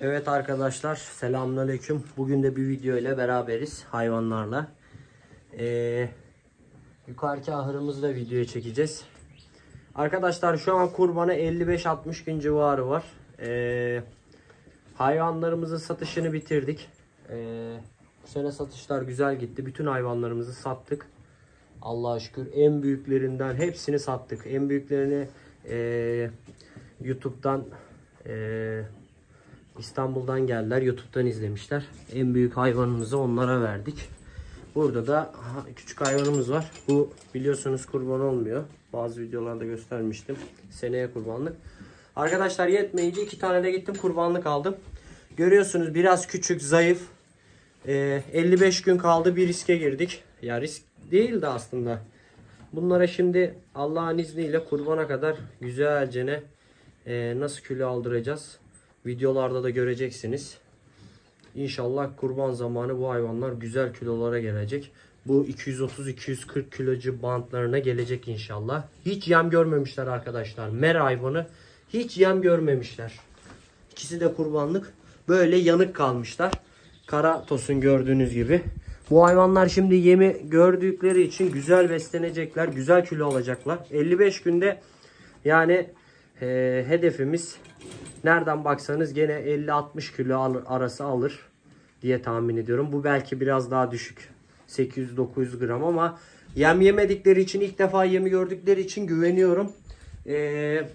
Evet arkadaşlar selamünaleyküm. Bugün de bir video ile beraberiz hayvanlarla. Ee, yukarıki ahırımızda videoya çekeceğiz. Arkadaşlar şu an kurbana 55-60 gün civarı var. Ee, hayvanlarımızın satışını bitirdik. Ee, bu sene satışlar güzel gitti. Bütün hayvanlarımızı sattık. Allah'a şükür en büyüklerinden hepsini sattık. En büyüklerini ee, YouTube'dan ee, İstanbul'dan geldiler. YouTube'dan izlemişler. En büyük hayvanımızı onlara verdik. Burada da küçük hayvanımız var. Bu biliyorsunuz kurban olmuyor. Bazı videolarda göstermiştim. Seneye kurbanlık. Arkadaşlar yetmeyince iki tane de gittim kurbanlık aldım. Görüyorsunuz biraz küçük, zayıf. Ee, 55 gün kaldı bir riske girdik. Ya risk değil de aslında. Bunlara şimdi Allah'ın izniyle kurbana kadar güzelce e, nasıl kilo aldıracağız. Videolarda da göreceksiniz. İnşallah kurban zamanı bu hayvanlar güzel kilolara gelecek. Bu 230-240 kilocu bantlarına gelecek inşallah. Hiç yem görmemişler arkadaşlar. Mer hayvanı hiç yem görmemişler. İkisi de kurbanlık. Böyle yanık kalmışlar. Kara tosun gördüğünüz gibi. Bu hayvanlar şimdi yemi gördükleri için güzel beslenecekler. Güzel kilo alacaklar. 55 günde yani e, hedefimiz nereden baksanız gene 50-60 kilo arası alır diye tahmin ediyorum. Bu belki biraz daha düşük. 800-900 gram ama yem yemedikleri için ilk defa yemi gördükleri için güveniyorum. Ee,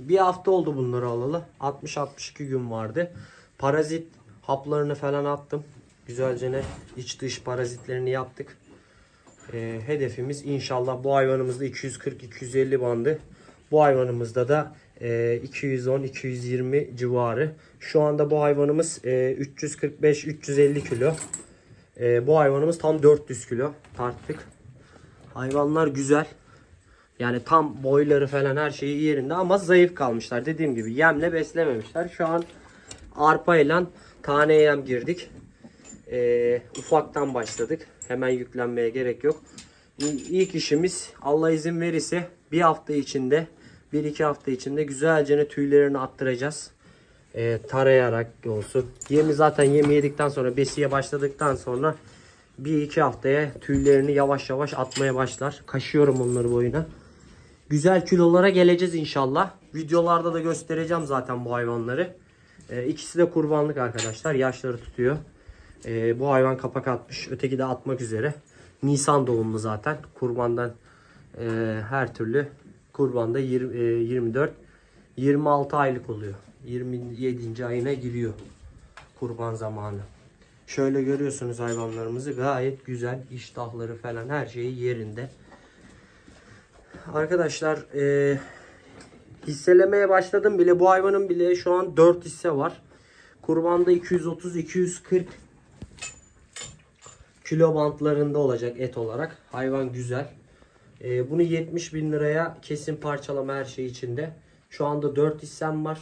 bir hafta oldu bunları alalı. 60-62 gün vardı. Parazit haplarını falan attım. Güzelce ne iç dış parazitlerini yaptık. Ee, hedefimiz inşallah bu hayvanımızda 240-250 bandı. Bu hayvanımızda da 210-220 e, civarı. Şu anda bu hayvanımız 345-350 e, kilo. E, bu hayvanımız tam 400 kilo tarttık. Hayvanlar güzel. Yani tam boyları falan her şeyi yerinde ama zayıf kalmışlar. Dediğim gibi yemle beslememişler. Şu an arpa ile tane yem girdik. E, ufaktan başladık. Hemen yüklenmeye gerek yok. İlk işimiz Allah izin verirse bir hafta içinde 1-2 hafta içinde güzelce tüylerini attıracağız. E, tarayarak olsun. Yemi zaten yemi yedikten sonra besiye başladıktan sonra 1-2 haftaya tüylerini yavaş yavaş atmaya başlar. Kaşıyorum onları boyuna. Güzel kilolara geleceğiz inşallah. Videolarda da göstereceğim zaten bu hayvanları. E, ikisi de kurbanlık arkadaşlar. Yaşları tutuyor. E, bu hayvan kapak atmış. Öteki de atmak üzere. Nisan doğumlu zaten. Kurbandan e, her türlü kurbanda 20, 24 26 aylık oluyor. 27. ayına giriyor kurban zamanı. Şöyle görüyorsunuz hayvanlarımızı gayet güzel iştahları falan her şeyi yerinde. Arkadaşlar e, hisselemeye başladım bile bu hayvanın bile şu an 4 hisse var. Kurbanda 230-240 kilo bantlarında olacak et olarak. Hayvan güzel. E, bunu 70 bin liraya kesin parçalama her şey içinde. Şu anda 4 hissem var.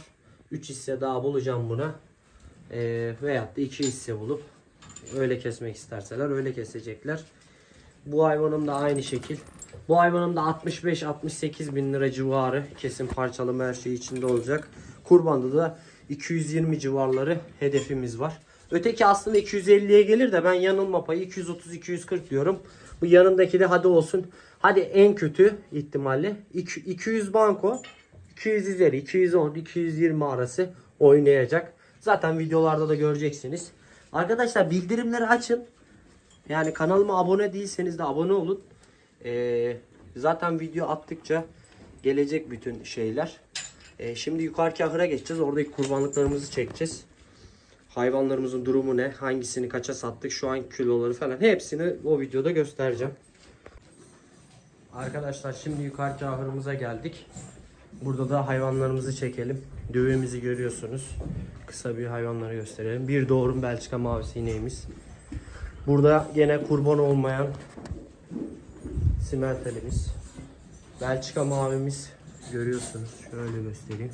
3 hisse daha bulacağım buna. E, veyahut da 2 hisse bulup öyle kesmek isterseler öyle kesecekler. Bu hayvanım da aynı şekil. Bu hayvanım da 65-68 bin lira civarı kesin parçalama her şey içinde olacak. Kurbanda da 220 civarları hedefimiz var. Öteki aslında 250'ye gelir de ben yanılma payı 230-240 diyorum. Bu yanındaki de hadi olsun. Hadi en kötü ihtimalle 200 banko 200 üzeri 210 220 arası oynayacak. Zaten videolarda da göreceksiniz. Arkadaşlar bildirimleri açın. Yani kanalıma abone değilseniz de abone olun. Ee, zaten video attıkça gelecek bütün şeyler. Ee, şimdi yukarıki ahıra geçeceğiz. Oradaki kurbanlıklarımızı çekeceğiz. Hayvanlarımızın durumu ne? Hangisini kaça sattık? Şu an kiloları falan. Hepsini o videoda göstereceğim. Arkadaşlar şimdi yukarı ahırımıza geldik. Burada da hayvanlarımızı çekelim. Düğümümüzü görüyorsunuz. Kısa bir hayvanları gösterelim. Bir doğrum Belçika mavisi ineğimiz. Burada gene kurban olmayan simentelimiz. Belçika mavimiz görüyorsunuz. Şöyle göstereyim.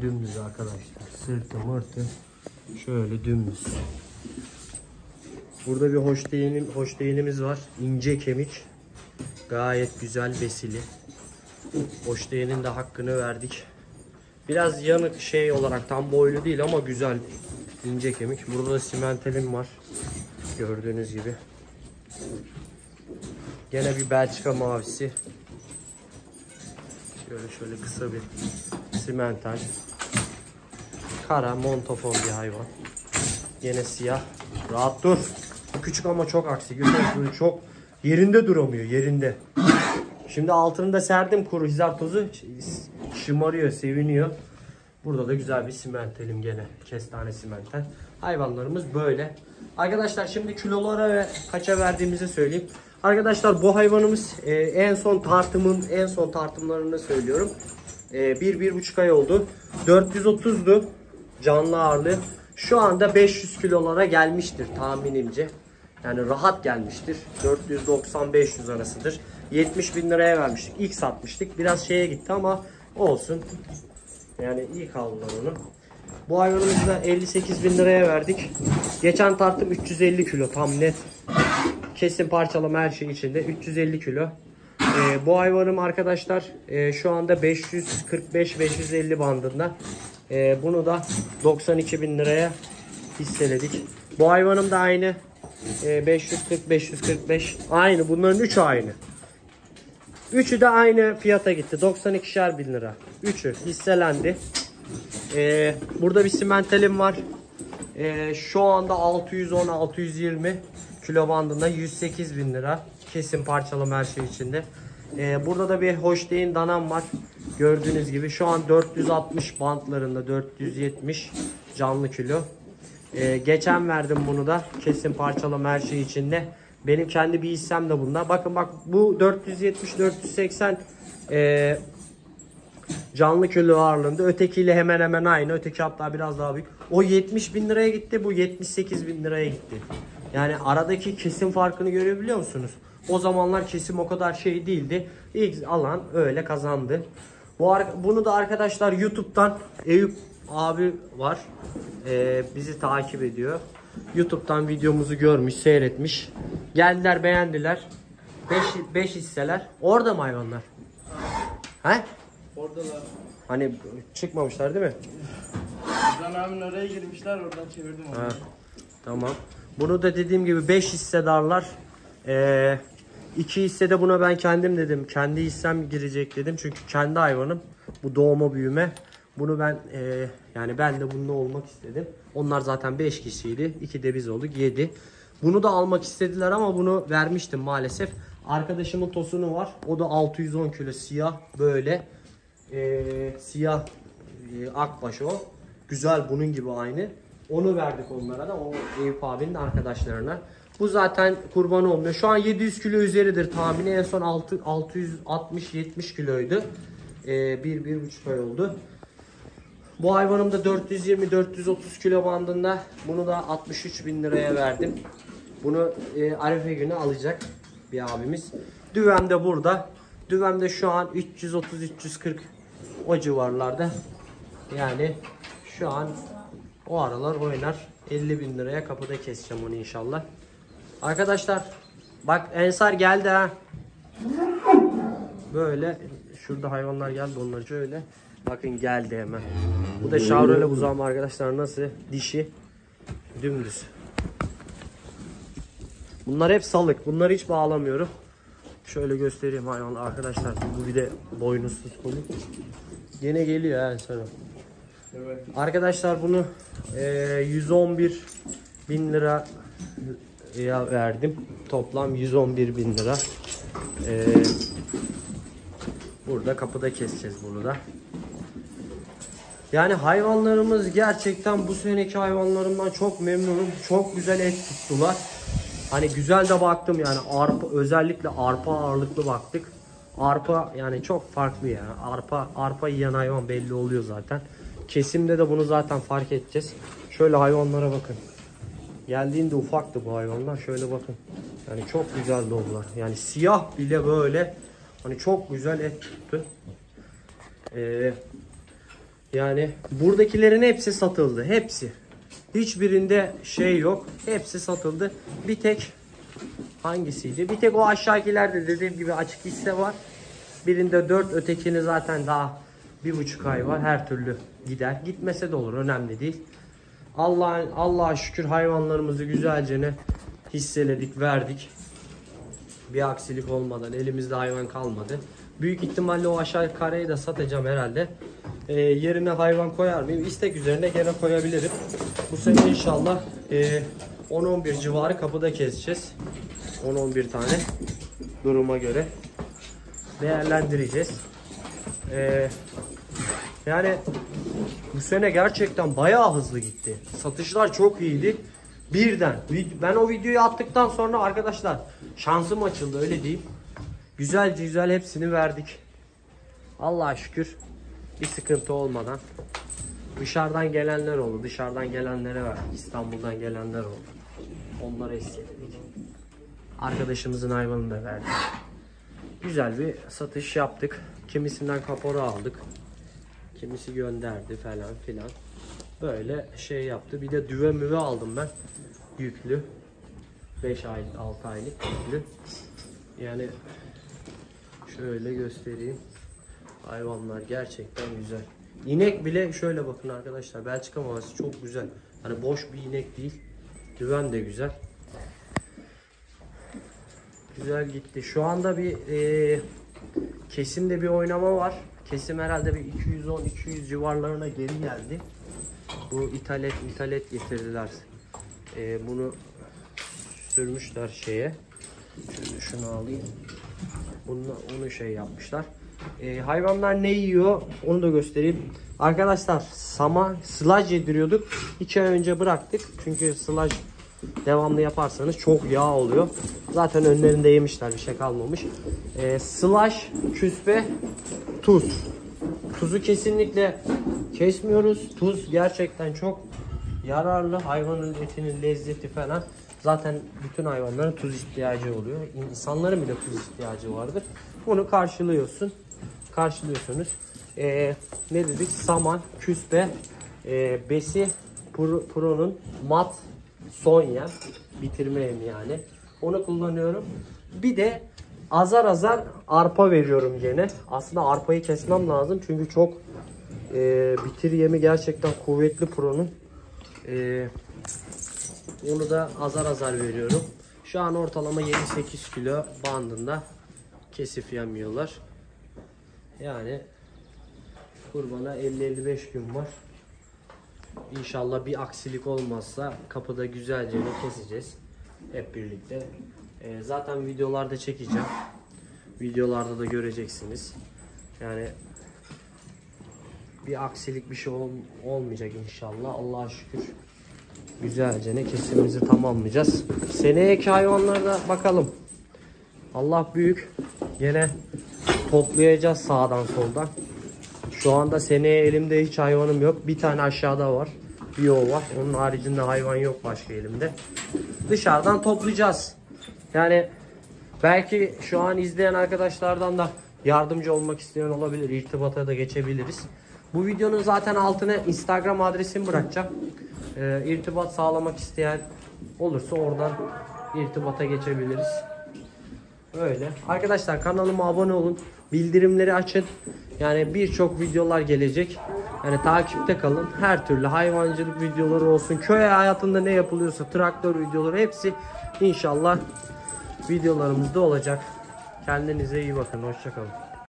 Dümdüz arkadaşlar. Sırtı mırtı şöyle dümdüz. Burada bir hoş değilim, hoş değilimiz var. İnce kemik. Gayet güzel besili. Boşlayanın da hakkını verdik. Biraz yanık şey olarak tam boylu değil ama güzel. ince kemik. Burada da simentelim var. Gördüğünüz gibi. Gene bir Belçika mavisi. Şöyle şöyle kısa bir simental. Kara montofon bir hayvan. Gene siyah. Rahat dur. Küçük ama çok aksi. Böyle çok yerinde duramıyor yerinde. Şimdi altını da serdim kuru hizar tozu. Şımarıyor, seviniyor. Burada da güzel bir simentelim gene. Kestane simentel. Hayvanlarımız böyle. Arkadaşlar şimdi kilolara ve kaça verdiğimizi söyleyeyim. Arkadaşlar bu hayvanımız e, en son tartımın en son tartımlarını söylüyorum. E, bir, bir buçuk ay oldu. 430'du canlı ağırlığı. Şu anda 500 kilolara gelmiştir tahminimce. Yani rahat gelmiştir. 490-500 arasıdır. 70 bin liraya vermiştik. İlk satmıştık. Biraz şeye gitti ama olsun. Yani iyi kaldılar onu. Bu hayvanımızı da 58 bin liraya verdik. Geçen tartım 350 kilo tam net. Kesin parçalama her şey içinde. 350 kilo. Ee, bu hayvanım arkadaşlar e, şu anda 545-550 bandında. Ee, bunu da 92 bin liraya hisseledik. Bu hayvanım da aynı. Ee, 540-545 aynı. Bunların üçü aynı. Üçü de aynı fiyata gitti. 92'şer bin lira. Üçü hisselendi. Ee, burada bir simentelim var. Ee, şu anda 610-620 kilo bandında 108 bin lira. Kesin parçalama her şey içinde. Ee, burada da bir Holstein danam var. Gördüğünüz gibi şu an 460 bantlarında 470 canlı kilo. Ee, geçen verdim bunu da kesin parçalama her şey içinde. Benim kendi bir hissem de bunda. Bakın bak bu 470-480 e, canlı kilo ağırlığında. Ötekiyle hemen hemen aynı. Öteki hatta biraz daha büyük. O 70 bin liraya gitti. Bu 78 bin liraya gitti. Yani aradaki kesim farkını görebiliyor musunuz? O zamanlar kesim o kadar şey değildi. İlk alan öyle kazandı. Bu bunu da arkadaşlar YouTube'dan Eyüp abi var. Ee, bizi takip ediyor. YouTube'dan videomuzu görmüş, seyretmiş. Geldiler, beğendiler. 5 5 hisseler. Orada mı hayvanlar? He? Oradalar. Hani çıkmamışlar değil mi? Can abinin oraya girmişler oradan çevirdim onu. Ha, tamam. Bunu da dediğim gibi 5 hissedarlar. Ee, 2 hisse de buna ben kendim dedim. Kendi hissem girecek dedim. Çünkü kendi hayvanım. Bu doğma büyüme. Bunu ben e, yani ben de bununla olmak istedim. Onlar zaten 5 kişiydi. 2 de biz olduk 7. Bunu da almak istediler ama bunu vermiştim maalesef. Arkadaşımın tosunu var. O da 610 kilo siyah böyle. E, siyah e, akbaş o. Güzel bunun gibi aynı. Onu verdik onlara da. O Eyüp abinin arkadaşlarına. Bu zaten kurban olmuyor. Şu an 700 kilo üzeridir tahmini. En son 6, 660-70 kiloydu. Ee, bir, bir buçuk ay oldu. Bu hayvanım da 420-430 kilo bandında. Bunu da 63 bin liraya verdim. Bunu e, Arife günü alacak bir abimiz. Düvem de burada. Düvem de şu an 330-340 o civarlarda. Yani şu an o aralar oynar. 50 bin liraya kapıda keseceğim onu inşallah. Arkadaşlar bak Ensar geldi ha. Böyle şurada hayvanlar geldi onları şöyle. Bakın geldi hemen. Bu da Chevrolet buzağım arkadaşlar nasıl? Dişi. Dümdüz. Bunlar hep salık. Bunları hiç bağlamıyorum. Şöyle göstereyim hayvanlar arkadaşlar. Bu bir de boynuzsuz konu. Gene geliyor ha sonra. Evet. Arkadaşlar bunu e, 111 bin lira ya verdim. Toplam 111 bin lira. E, burada kapıda keseceğiz bunu da. Yani hayvanlarımız gerçekten bu seneki hayvanlarımdan çok memnunum. Çok güzel et tuttular. Hani güzel de baktım yani arpa özellikle arpa ağırlıklı baktık. Arpa yani çok farklı ya. Arpa arpa yiyen hayvan belli oluyor zaten. Kesimde de bunu zaten fark edeceğiz. Şöyle hayvanlara bakın. Geldiğinde ufaktı bu hayvanlar. Şöyle bakın. Yani çok güzel doldular. Yani siyah bile böyle hani çok güzel et tuttu. Ee, yani buradakilerin hepsi satıldı. Hepsi. Hiçbirinde şey yok. Hepsi satıldı. Bir tek hangisiydi? Bir tek o aşağıkilerde dediğim gibi açık hisse var. Birinde 4 ötekini zaten daha Bir buçuk ay var. Her türlü gider. Gitmese de olur. Önemli değil. Allah Allah'a şükür hayvanlarımızı güzelce ne hisseledik, verdik. Bir aksilik olmadan elimizde hayvan kalmadı. Büyük ihtimalle o aşağı kareyi de satacağım herhalde. Ee, yerine hayvan koyar mıyım? İstek üzerine gene koyabilirim. Bu sene inşallah e, 10-11 civarı kapıda keseceğiz. 10-11 tane duruma göre değerlendireceğiz. Ee, yani bu sene gerçekten bayağı hızlı gitti. Satışlar çok iyiydi. Birden. Ben o videoyu attıktan sonra arkadaşlar şansım açıldı öyle diyeyim. Güzelce güzel hepsini verdik. Allah'a şükür bir sıkıntı olmadan. Dışarıdan gelenler oldu. Dışarıdan gelenlere verdik. İstanbul'dan gelenler oldu. Onlara istedik. Arkadaşımızın hayvanını da verdik. Güzel bir satış yaptık. Kimisinden kapora aldık. Kimisi gönderdi falan filan. Böyle şey yaptı. Bir de düve müve aldım ben. Yüklü. 5 ay 6 aylık yüklü. Yani şöyle göstereyim. Hayvanlar gerçekten güzel. İnek bile şöyle bakın arkadaşlar. Belçika mavisi çok güzel. Hani boş bir inek değil. Düven de güzel. Güzel gitti. Şu anda bir e, kesimde bir oynama var. Kesim herhalde bir 210-200 civarlarına geri geldi. Bu ithalet ithalet getirdiler. E, bunu sürmüşler şeye. Şöyle şunu alayım. Bunu, onu şey yapmışlar. E, hayvanlar ne yiyor onu da göstereyim. Arkadaşlar sama sılaj yediriyorduk. 2 ay önce bıraktık. Çünkü sılaj devamlı yaparsanız çok yağ oluyor. Zaten önlerinde yemişler bir şey kalmamış. E, sılaj, küspe, tuz. Tuzu kesinlikle kesmiyoruz. Tuz gerçekten çok yararlı. Hayvanın etinin lezzeti falan. Zaten bütün hayvanların tuz ihtiyacı oluyor. İnsanların bile tuz ihtiyacı vardır. Bunu karşılıyorsun. Karşılıyorsunuz. Ee, ne dedik? Saman, küspe, e, besi, pro, pro'nun mat, son yem, bitirme yemi yani. Onu kullanıyorum. Bir de azar azar arpa veriyorum gene. Aslında arpayı kesmem lazım çünkü çok e, bitir yemi gerçekten kuvvetli pro'nun. E, onu da azar azar veriyorum. Şu an ortalama 7-8 kilo bandında kesif yemiyorlar. Yani kurbana 50-55 gün var. İnşallah bir aksilik olmazsa kapıda güzelce de keseceğiz. Hep birlikte. Ee, zaten videolarda çekeceğim. Videolarda da göreceksiniz. Yani bir aksilik bir şey ol- olmayacak inşallah. Allah'a şükür. Güzelce ne kesimimizi tamamlayacağız. Seneyeki hayvanlarda bakalım. Allah büyük. Gene toplayacağız sağdan soldan. Şu anda seneye elimde hiç hayvanım yok. Bir tane aşağıda var. Bir o var. Onun haricinde hayvan yok başka elimde. Dışarıdan toplayacağız. Yani belki şu an izleyen arkadaşlardan da yardımcı olmak isteyen olabilir. İrtibata da geçebiliriz. Bu videonun zaten altına Instagram adresimi bırakacağım. Ee, irtibat sağlamak isteyen olursa oradan irtibata geçebiliriz. Öyle. Arkadaşlar kanalıma abone olun. Bildirimleri açın. Yani birçok videolar gelecek. Yani takipte kalın. Her türlü hayvancılık videoları olsun. Köy hayatında ne yapılıyorsa traktör videoları hepsi inşallah videolarımızda olacak. Kendinize iyi bakın. Hoşçakalın.